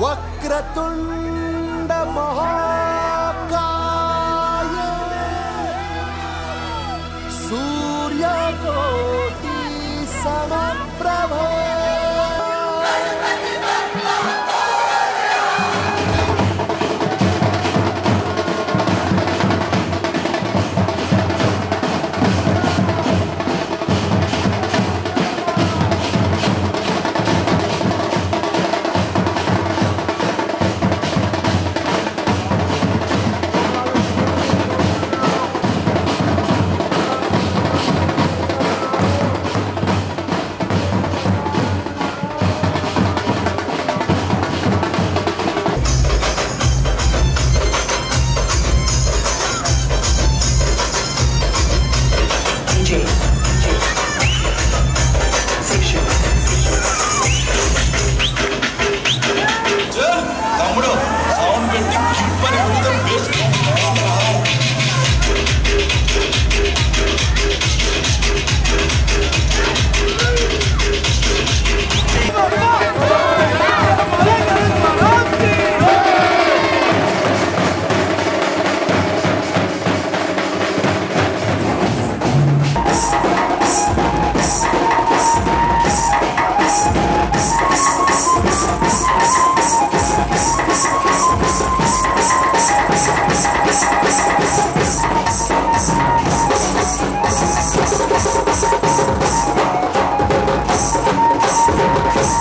वक्रतुण्डमहा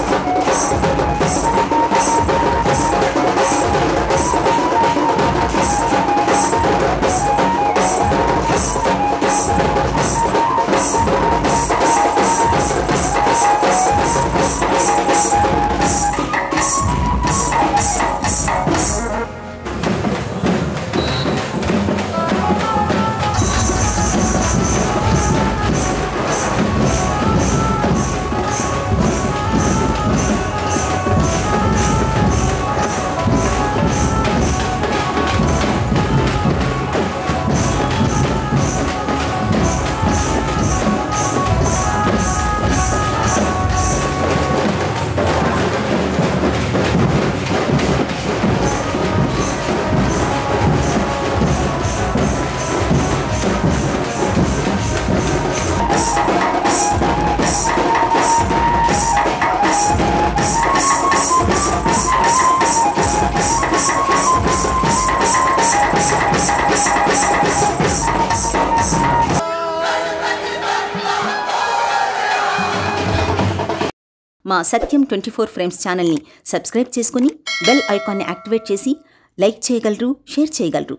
Yes. మా సత్యం twenty four frames ఛానల్ని subscribe చేసుకుని బెల్ ఐకాన్ని యాక్టివేట్ చేసి లైక్ చేయగలరు షేర్ చేయగలరు.